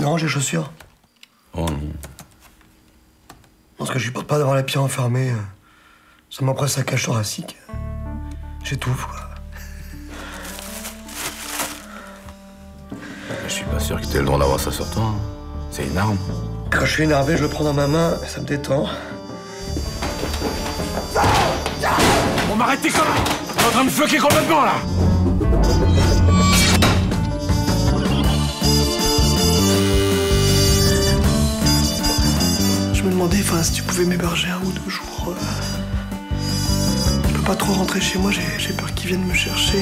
dérange les chaussures Oh non. Parce que je supporte pas d'avoir la pied enfermée. Ça m'empresse sa cage thoracique. J'étouffe, quoi. Je suis pas sûr que t'aies le droit d'avoir ça sur toi. hein. C'est une arme. Quand je suis énervé, je le prends dans ma main, ça me détend. On m'arrête tes conneries T'es en train de fucker complètement là Je me demandais, enfin, si tu pouvais m'héberger un ou deux jours. euh. Je peux pas trop rentrer chez moi, j'ai peur qu'ils viennent me chercher.